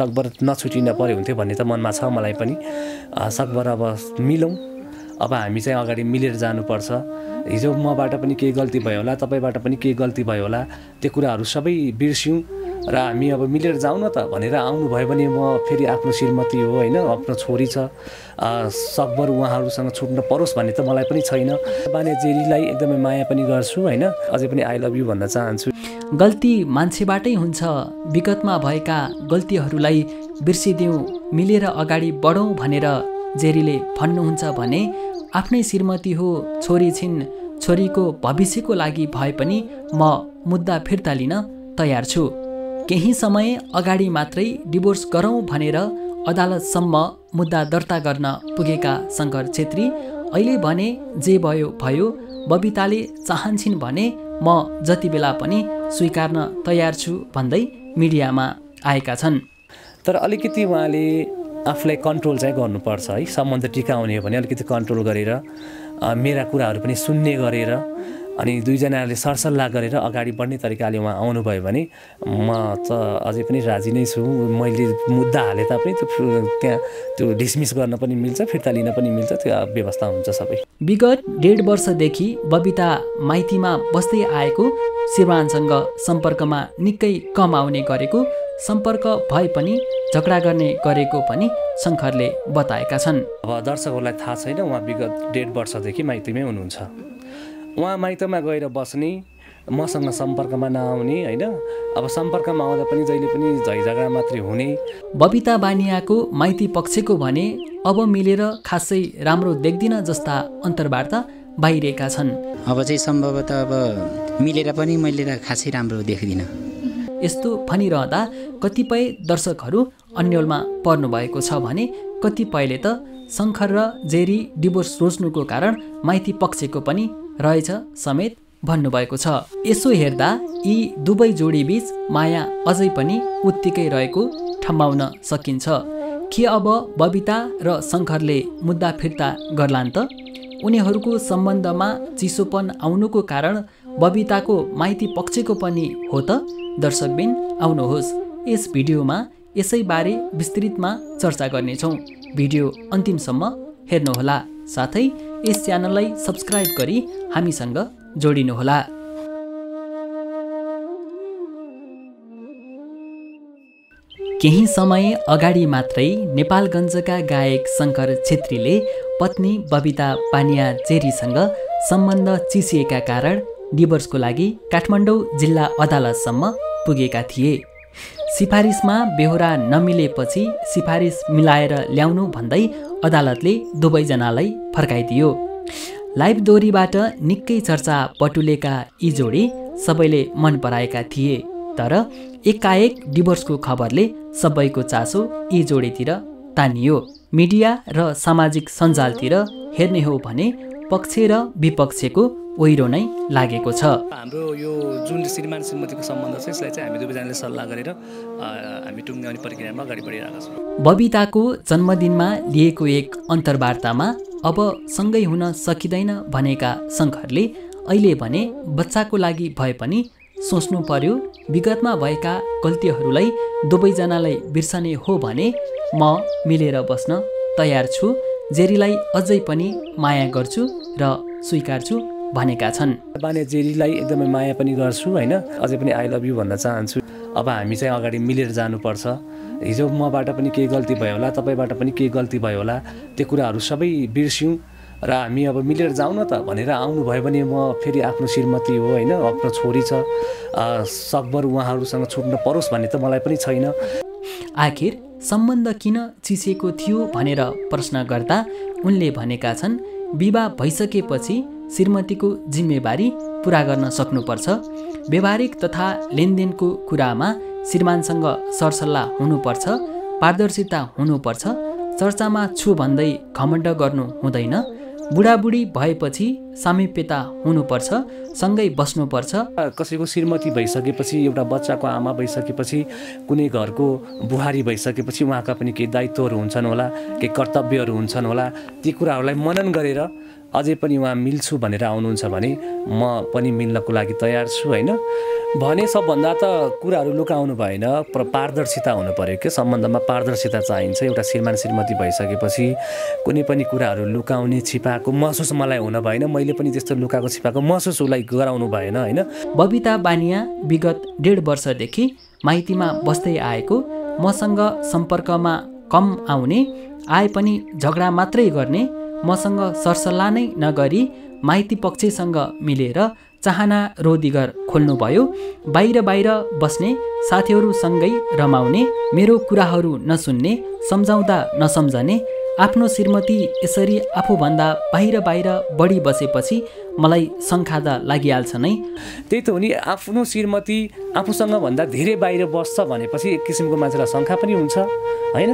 सकभर नछुटिन पऱ्यो हुन्थ्यो भन्ने त मनमा छ मलाई पनि। सकभर अब मिलौँ। अब हामी चाहिँ अगाडि मिलेर जानुपर्छ। हिजो मबाट पनि केही गल्ती भयो होला तपाईँबाट पनि केही गल्ती भयो होला। त्यो कुराहरू सबै बिर्स्यौँ र हामी अब मिलेर जाउँ न त भनेर आउनुभयो भने म फेरि आफ्नो श्रीमती हो होइन? आफ्नो छोरी छ। सकभर उहाँहरूसँग छुट्न परोस् भन्ने त मलाई पनि छैन। बानेजेरीलाई एकदमै माया पनि गर्छु होइन? अझै पनि आई लभ यु भन्न चाहन्छु। गल्ती मान्छेबाटै हुन्छ। विगतमा भएका गल्तीहरूलाई बिर्सिदिउँ मिलेर अगाडि बढौँ भनेर जेरीले भन्नुहुन्छ भने आफ्नै श्रीमती हो छोरी छिन् छोरीको भविष्यको लागि भए पनि म मुद्दा फिर्ता लिन तयार छु। केही समय अगाडि मात्रै डिभोर्स गरौँ भनेर अदालतसम्म मुद्दा दर्ता गर्न पुगेका शङ्कर छेत्री अहिले भने जे भयो भयो बबिताले चाहन्छन् भने म जति बेला पनि स्वीकार्न तयार छु भन्दै मिडियामा आएका छन्। तर अलिकति उहाँले आफूलाई कन्ट्रोल चाहिँ गर्नुपर्छ है। सम्बन्ध टिकाउने हो भने अलिकति कन्ट्रोल गरेर मेरा कुराहरू पनि सुन्ने गरेर अनि दुईजनाले सरसल्लाह गरेर अगाडि बढ्ने तरिकाले उहाँ आउनुभयो भने म त अझै पनि राजी नै छु। मैले मुद्दा हाले तापनि त्यो त्यहाँ त्यो डिसमिस गर्न पनि मिल्छ फिर्ता लिन पनि मिल्छ त्यो व्यवस्था हुन्छ सबै। विगत डेढ वर्षदेखि बबिता माइतीमा बस्दै आएको श्रीमानसँग सम्पर्कमा निकै कम आउने गरेको सम्पर्क भए पनि झगडा गर्ने गरेको पनि शङ्करले बताएका छन्। अब दर्शकहरूलाई थाहा छैन उहाँ विगत डेढ वर्षदेखि माइतीमै हुनुहुन्छ। उहाँ माइतमा गएर बस्ने मसँग सम्पर्कमा नआउने होइन? अब सम्पर्कमा आउँदा पनि जहिले पनि झैझगडा मात्रै हुने। बबिता बानियाको माइती पक्षको भने अब मिलेर खासै राम्रो देख्दिन जस्ता अन्तर्वार्ता बाहिरिएका छन्। अब चाहिँ सम्भवतः अब मिलेर पनि मैले त खासै राम्रो देख्दिनँ। यस्तो भनिरहँदा कतिपय दर्शकहरू अन्यलमा पर्नुभएको छ भने कतिपयले त शङ्कर र जेरी डिभोर्स रोज्नुको कारण माइती पक्षको पनि रहेछ समेत भन्नुभएको छ। यसो हेर्दा यी दुवै जोडीबीच माया अझै पनि उत्तिकै रहेको ठम्माउन सकिन्छ। के अब बबिता र शङ्करले मुद्दा फिर्ता गर्लान् त? उनीहरूको सम्बन्धमा चिसोपन आउनुको कारण बबिताको माइती पक्षको पनि हो त? दर्शकबिन आउनुहोस्। यस भिडियोमा यसैबारे विस्तृतमा चर्चा गर्नेछौँ। भिडियो अन्तिमसम्म हेर्नुहोला। साथै यस च्यानललाई सब्सक्राइब गरी हामीसँग जोडिनुहोला। केही समय अगाडि मात्रै नेपालगञ्जका गायक शङ्कर छेत्रीले पत्नी बबिता पानिया चेरीसँग सम्बन्ध चिसिएका कारण डिभोर्सको लागि काठमाडौँ जिल्ला अदालतसम्म पुगेका थिए। सिफारिसमा बेहोरा नमिलेपछि सिफारिस मिलाएर ल्याउनु भन्दै अदालतले दुवैजनालाई फर्काइदियो। लाइभ दोहोरीबाट निकै चर्चा पटुलेका यी जोडी सबैले मन पराएका थिए तर एकाएक डिभोर्सको खबरले सबैको चासो यी जोडीतिर तानियो। मिडिया र सामाजिक सञ्जालतिर हेर्ने हो भने पक्ष र विपक्षको ओहिरो नै लागेको छ। हाम्रो यो जुन श्रीमान श्रीमतीको सम्बन्ध छ यसलाई चाहिँ हामी दुवैजनाले सल्लाह गरेर हामी टुङ्ग्ने आउने प्रक्रियामा अगाडि बढिरहेका छौँ। बबिताको जन्मदिनमा लिएको एक अन्तर्वार्तामा अब सँगै हुन सकिँदैन भनेका शङ्करले अहिले भने बच्चाको लागि भए पनि सोच्नु पर्यो विगतमा भएका गल्तीहरूलाई दुवैजनालाई बिर्सने हो भने म मिलेर बस्न तयार छु जेरीलाई अझै पनि माया गर्छु र स्वीकार्छु। भनेका छन्। बाने जेरीलाई एकदमै माया पनि गर्छु होइन? अझै पनि आई लभ यु भन्न चाहन्छु। अब हामी चाहिँ अगाडि मिलेर जानुपर्छ। हिजो मबाट पनि केही गल्ती भयो होला तपाईँबाट पनि केही गल्ती भयो होला। त्यो कुराहरू सबै बिर्स्यौँ र हामी अब मिलेर जाउँ न त भनेर आउनुभयो भने म फेरि आफ्नो श्रीमती हो होइन? आफ्नो छोरी छ। सकभर उहाँहरूसँग छुट्न परोस् भन्ने त मलाई पनि छैन। आखिर सम्बन्ध किन चिसेको थियो भनेर प्रश्न गर्दा उनले भनेका छन् विवाह भइसकेपछि श्रीमतीको जिम्मेवारी पुरा गर्न सक्नुपर्छ। व्यवहारिक तथा लेनदेनको कुरामा श्रीमानसँग सरसल्लाह हुनुपर्छ पारदर्शिता हुनुपर्छ। चर्चामा छु भन्दै घमण्ड गर्नु हुँदैन। बुढाबुढी भएपछि सामिप्यता हुनुपर्छ सँगै बस्नुपर्छ। कसैको श्रीमती भइसकेपछि एउटा बच्चाको आमा भइसकेपछि कुनै घरको बुहारी भइसकेपछि उहाँका पनि केही दायित्वहरू हुन्छन् होला केही कर्तव्यहरू हुन्छन् होला। ती कुराहरूलाई मनन गरेर अझै पनि उहाँ मिल्छु भनेर आउनुहुन्छ भने म पनि मिल्नको लागि तयार छु होइन? भने सबभन्दा त कुराहरू लुकाउनु भएन प्र पारदर्शिता हुनु पऱ्यो क्या सम्बन्धमा पारदर्शिता चाहिन्छ। एउटा श्रीमान श्रीमती भइसकेपछि कुनै पनि कुराहरू लुकाउने छिपाएको महसुस मलाई हुन भएन। मैले पनि त्यस्तो लुकाएको छिपाएको महसुस उसलाई गराउनु भएन होइन? बबिता बानिया विगत डेढ वर्षदेखि माइतीमा बस्दै आएको मसँग सम्पर्कमा कम आउने आए पनि झगडा मात्रै गर्ने मसँग सरसल्लाह नै नगरी माइती पक्षसँग मिलेर चाहना रोदिगर खोल्नुभयो बाहिर बाहिर बस्ने साथीहरूसँगै रमाउने मेरो कुराहरू नसुन्ने सम्झाउँदा नसम्झने आफ्नो श्रीमती यसरी आफूभन्दा बाहिर बाहिर बढी बसेपछि मलाई शङ्खादा लागिहाल्छ नै। त्यही त हो नि आफ्नो श्रीमती आफूसँग भन्दा धेरै बाहिर बस्छ भनेपछि एक किसिमको मान्छेलाई शङ्का पनि हुन्छ होइन?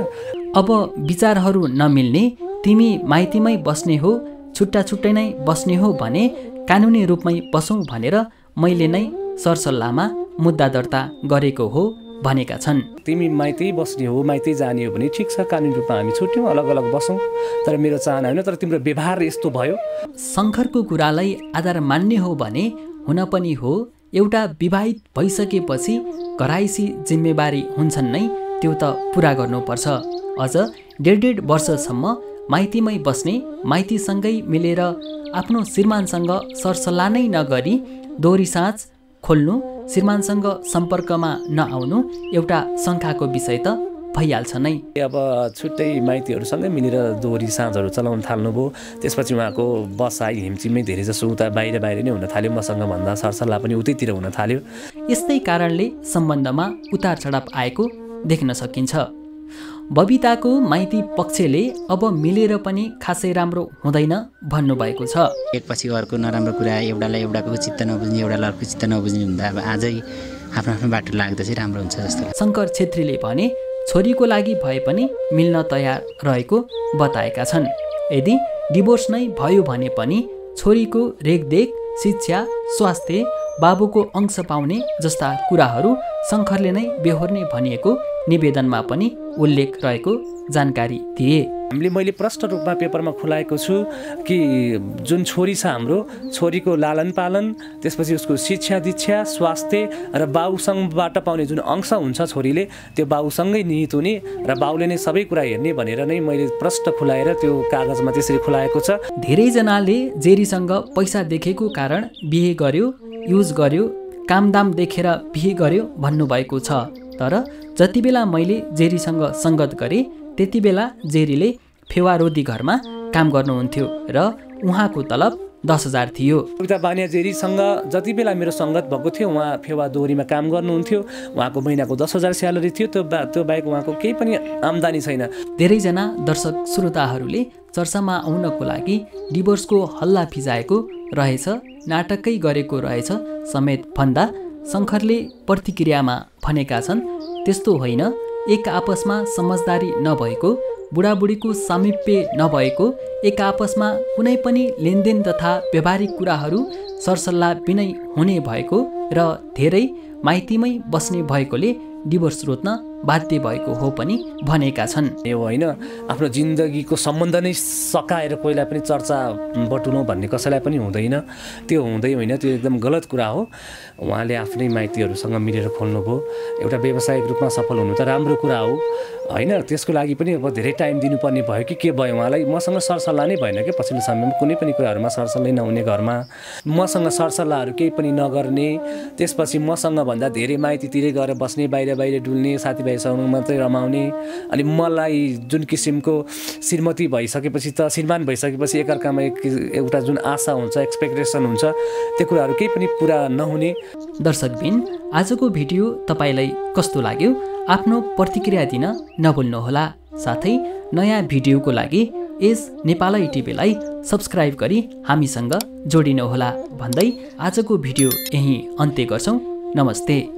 अब विचारहरू नमिल्ने तिमी माइतीमै बस्ने हो छुट्टा छुट्टै नै बस्ने हो भने कानुनी रूपमै बसौँ भनेर मैले नै सरसल्लाहमा मुद्दा दर्ता गरेको हो। भनेका छन्। तिमी माइतै बस्ने हो माइतै जाने हो भने ठिक छ कानुनी रूपमा हामी छुट्यौँ अलग अलग बसौँ। तर मेरो चाहना होइन तर तिम्रो व्यवहार यस्तो भयो। शङ्करको कुरालाई आधार मान्ने हो भने हुन पनि हो। एउटा विवाहित भइसकेपछि घराइसी जिम्मेवारी हुन्छन् नै त्यो त पुरा गर्नुपर्छ। अझ डेढ डेढ वर्षसम्म माइतीमै बस्ने माइतीसँगै मिलेर आफ्नो श्रीमानसँग सरसल्लाह नै नगरी दोहोरी साँझ खोल्नु श्रीमानसँग सम्पर्कमा नआउनु एउटा शङ्काको विषय त भइहाल्छ नै। अब छुट्टै माइतीहरूसँगै मिलेर दोहोरी साँझहरू चलाउन थाल्नुभयो। त्यसपछि उहाँको बसाइ हिमचिममै धेरै जसो उता बाहिर बाहिर नै हुन थाल्यो। मसँग भन्दा सरसल्लाह पनि उतैतिर हुन थाल्यो। यस्तै कारणले सम्बन्धमा उतार चढाव आएको देख्न सकिन्छ। बबिताको माइती पक्षले अब मिलेर पनि खासै राम्रो हुँदैन भन्नुभएको छ। एकपछि अर्को नराम्रो कुरा एउटालाई एउटाको चित्त नबुझ्ने एउटालाई अर्को चित्त नबुझ्ने हुँदा अब आजै आफ्नो आफ्नो बाटो लाग्दा चाहिँ राम्रो हुन्छ जस्तो शङ्कर छेत्रीले भने छोरीको लागि भए पनि मिल्न तयार रहेको बताएका छन्। यदि डिभोर्स नै भयो भने पनि छोरीको रेखदेख शिक्षा स्वास्थ्य बाबुको अंश पाउने जस्ता कुराहरू शङ्करले नै बेहोर्ने भनिएको निवेदनमा पनि उल्लेख रहेको जानकारी दिए। हामीले मैले प्रष्ट रूपमा पेपरमा खुलाएको छु कि जुन छोरी छ हाम्रो छोरीको लालन पालन त्यसपछि उसको शिक्षा दीक्षा स्वास्थ्य र बाउसँगबाट पाउने जुन अंश हुन्छ छोरीले त्यो बाउसँगै निहित हुने र बाउले नै सबै कुरा हेर्ने भनेर नै मैले प्रष्ट खुलाएर त्यो कागजमा त्यसरी खुलाएको छ। धेरैजनाले जेरीसँग पैसा देखेको कारण बिहे गर्यो युज गर्यो कामदाम देखेर बिहे गर्यो भन्नुभएको छ। तर जति बेला मैले जेरीसँग सङ्गत गरेँ त्यति बेला जेरीले फेवारोदी घरमा काम गर्नुहुन्थ्यो र उहाँको तलब दस हजार थियो। कविता बानियाजेरीसँग जति बेला मेरो सङ्गत भएको थियो उहाँ फेवा दोहोरीमा काम गर्नुहुन्थ्यो। उहाँको महिनाको दस हजार स्यालेरी थियो। त्यो बा त्यो बाहेक उहाँको केही पनि आम्दानी छैन। धेरैजना दर्शक श्रोताहरूले चर्चामा आउनको लागि डिभोर्सको हल्ला फिजाएको रहेछ नाटकै गरेको रहेछ समेत भन्दा शङ्करले प्रतिक्रियामा भनेका छन् त्यस्तो होइन। एक आपसमा समझदारी नभएको बुढाबुढीको सामिप्य नभएको एक आपसमा कुनै पनि लेनदेन तथा व्यावहारिक कुराहरू सरसल्लाह बिनै हुने भएको र धेरै माइतीमै बस्ने भएकोले डिभोर्स रोज्न बाध्य भएको हो पनि भनेका छन्। यो होइन आफ्नो जिन्दगीको सम्बन्ध नै सकाएर कोहीलाई पनि चर्चा बटुलौँ भन्ने कसैलाई पनि हुँदैन। त्यो हुँदै होइन त्यो एकदम गलत कुरा हो। उहाँले आफ्नै माइतीहरूसँग मिलेर खोल्नुभयो। एउटा व्यावसायिक रूपमा सफल हुनु त राम्रो कुरा हो। होइन त्यसको लागि पनि अब धेरै टाइम दिनुपर्ने भयो कि के भयो उहाँलाई? मसँग सरसल्लाह नै भएन कि पछिल्लो समयमा? कुनै पनि कुराहरूमा सरसल्लाह नहुने घरमा। मसँग सरसल्लाहहरू केही पनि नगर्ने। त्यसपछि मसँग भन्दा धेरै माइतीतिरै गएर बस्ने बाहिर बाहिर डुल्ने साथीभाइसँग मात्रै रमाउने। अनि मलाई जुन किसिमको श्रीमती भइसकेपछि त श्रीमान भइसकेपछि एकअर्कामा एक एउटा जुन आशा हुन्छ एक्सपेक्टेसन हुन्छ त्यो कुराहरू केही पनि पुरा नहुने। दर्शकबिन आजको भिडियो तपाईँलाई कस्तो लाग्यो? आफ्नो प्रतिक्रिया दिन नभुल्नुहोला। साथै नयाँ भिडियोको लागि यस नेपालै टिभीलाई सब्सक्राइब गरी हामीसँग जोडिनुहोला। भन्दै आजको भिडियो यहीँ अन्त्य गर्छौँ। नमस्ते।